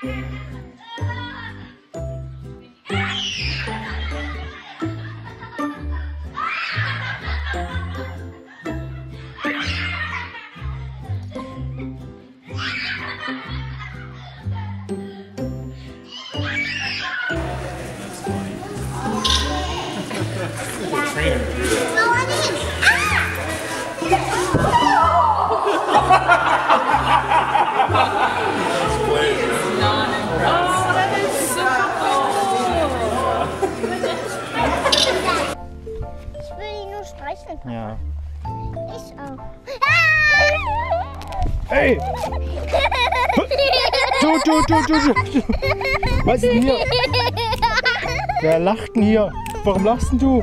trainer. Streicheln. Ja. Ich auch. Hey! Du, du, du, du, du. Was ist denn hier? Wer lacht denn hier? Warum lachst denn du?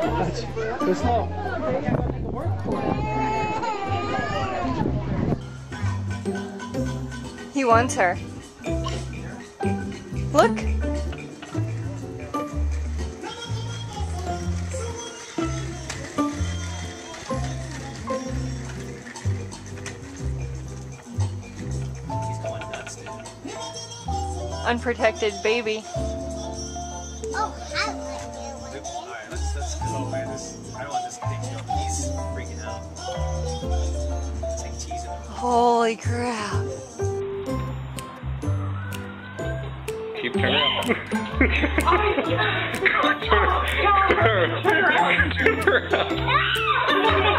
Watch. Go slow. He wants her. Look. Unprotected baby. Oh, I like it. Alright, let's, let's go, man. This, I don't want this thing to go. He's freaking out. It's like teasing him. Holy crap. Keep turning around. turn around. Turn around.